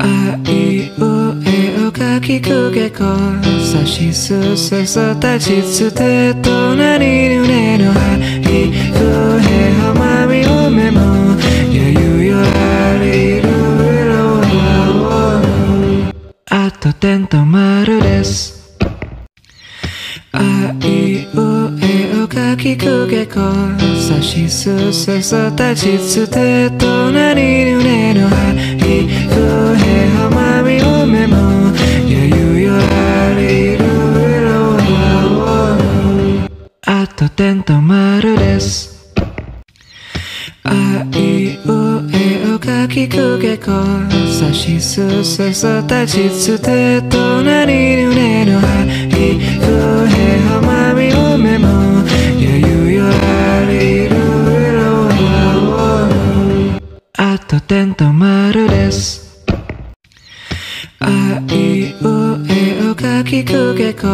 あいうえおかきくけこさしすせそたちつてとなにぬねのはい。ふえはまみうめも。やゆよらりるろわあとてんとまるです。あいうえおかきくけこさしすせそたちつてとなにぬねのはいふへはまみうめもやゆよらりる。ろあとてんとまるです。あいうえおかきくけこさしすせそたちつてとなにぬねのはいふとてんとまるです。あいうえおかきくけこ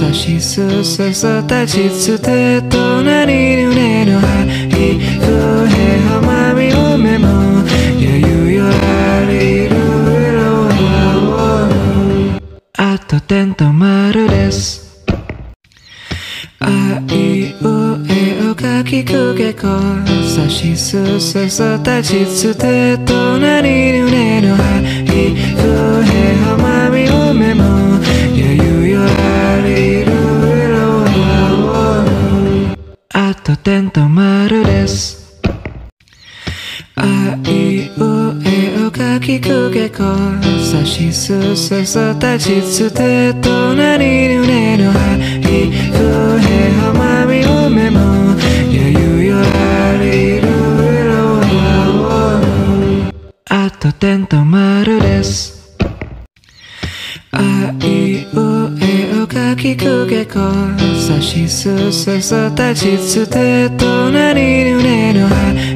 さしすせそたちつてとなにぬねのはいふへはまみうめも。やゆよらりるろわあとてんとまるです。あいうえおかきくけこさしすせそたちつてとなにぬねのはいふへはまみうめもやゆよらりるろわあとてんとまるです。あいうえおかきくけこさしすせそたちつてとなにぬねのは点とてんとまるです。あいうえおかきくけこさしすせそたちつてとなにぬねのは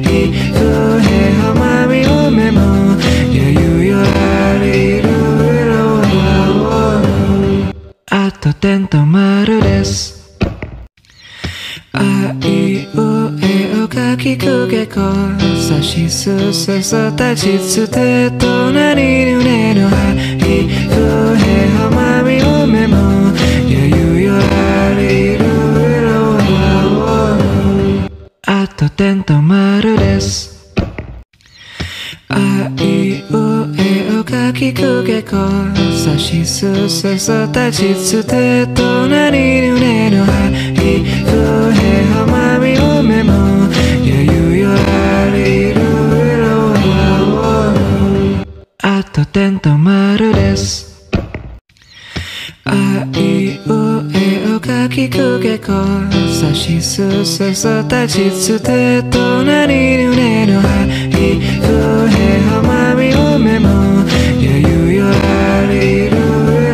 すせそたちつてとなにぬねのはいふへはまみうめもやゆよらりるろわあとてんとまるです。あいうえおかきくけこさしすせそたちつてせそたちつてとなにぬねのはいふへはまみうめもやゆよらりる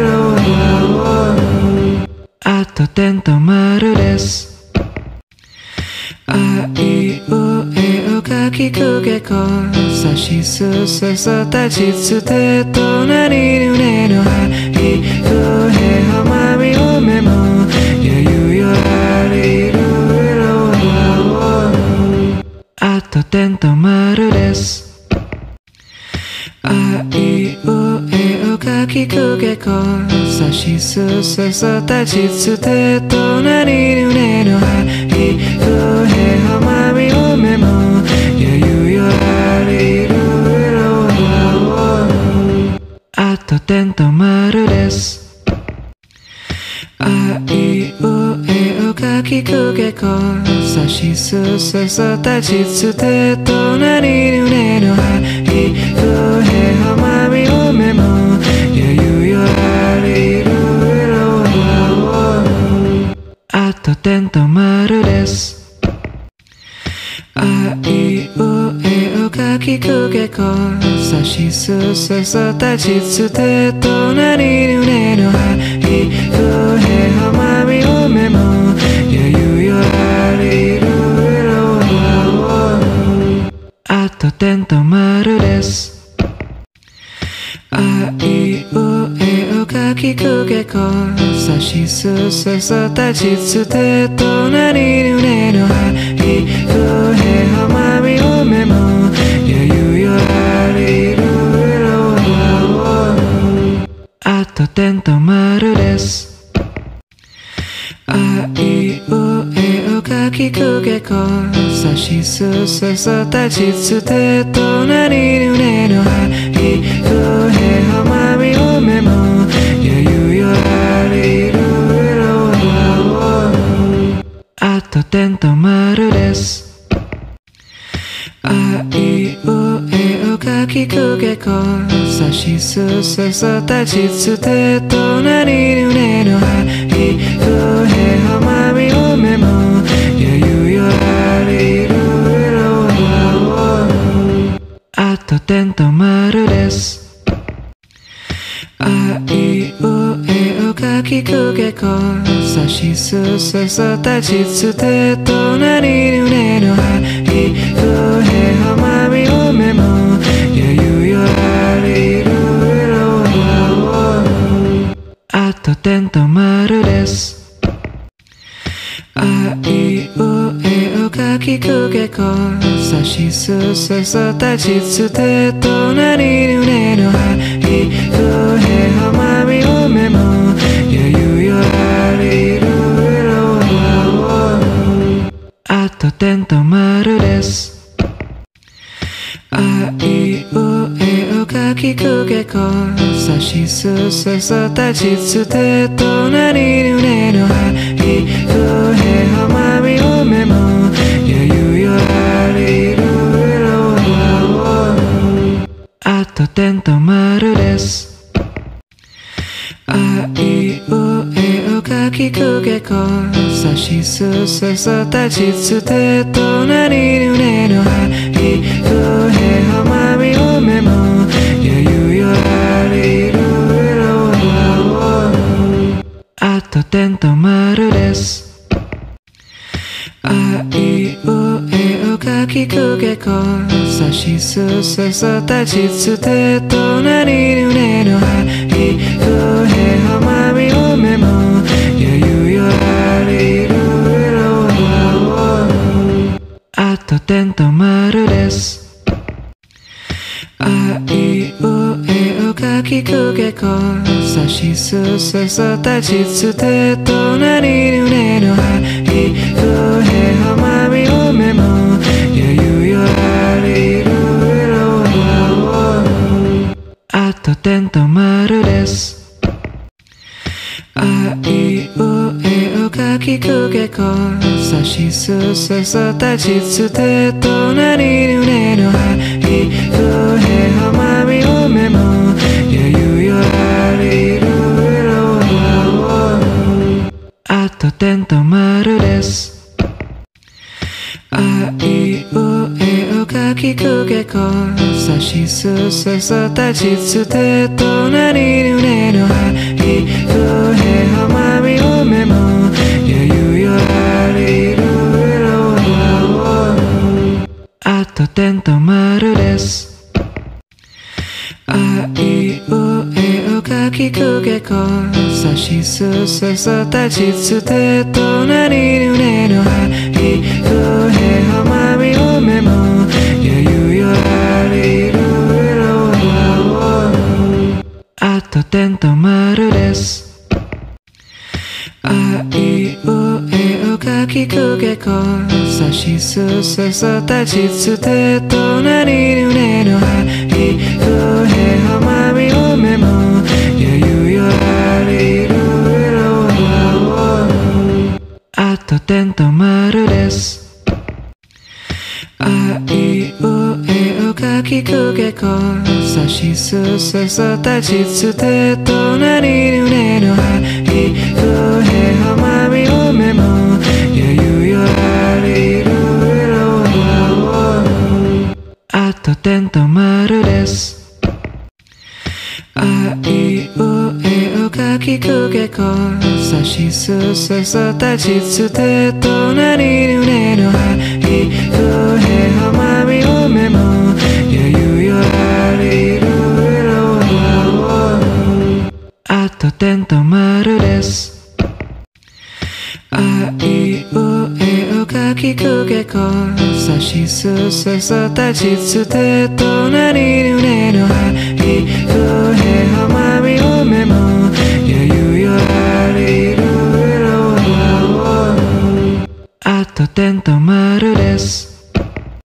ろわあとてんとまるです。あいうえおかきくけこさしすせそたちつてとなにぬねのはいあとてんとまるです。あいうえおかきくけこさしすせそたちつてとなにぬねの。はいふへはまみうめもやゆよらりるろわあとてんとまるです。こさしすせそたちつてとなにぬねのはいふへはまみうめもやゆよらりるろわあとてんとまるです。あいうえおかきくけこさしすせそたちつてとなにぬねのはあとてんとまるです。あいうえおかきくけこさしすせそたちつてとなにぬねのはいふへはまみうめもやゆよらりるろわ点と丸です。あいうえおかきくけこさしすせそたちつてとなにぬねのはいふへはまみうめもやゆよありるえろわあと点と丸です。あいうえおかきくけこさしすせそたちつてとなにぬねのはあと点と丸です。あいうえおかきくけこさしすせそたちつてとなにぬねの。はいふへはまみうめも。やゆよありるえろわあと点と丸です。あいうえおかきくけこさしすせそたちつてとなにぬねのはいふへはまみうめも。やゆよありるえろわあと点と丸ですあいうえきくけこさしすせそたちつてとなにぬねのはいふへはまみうめもやゆよありるえろわあと点と丸です。あいうえおかきくけこさしすせそたちつてと点と丸です。あいうえおかきくけこさしすせそたちつてとなにぬねのはいふへはまみうめもやゆよありるえろわあと点と丸です。あいうかきくけこさしすせそたちつてとなにぬねのはいふへはまみうめもやゆよありるえろわあと点と丸です。あいうえおかきくけこ。さしすせそたちつてそたちつてとなにぬねのはいふへはまみうめも。やゆよありる。えろわあと点と丸です。あいうえおかきくけこさしすせそたちつてとなにぬねのはあと点と丸です。あいうえおかきくけこさしすせそたちつてとなにぬねのはいふへはまみうめもやゆよありるえろわあと点と丸です。あいうえおかきくけこさしすせそたちつてとなにぬねのはいふへはまみうめもやゆよありるえろわあと点と丸です。あいうえおかきくけこさしすせそたちつてとなにぬねのはと点とるです。あいうえをかきくけこさしすせそたちつて隣にねのあいふへはまみうめも。やゆよありるえろあと点とるです。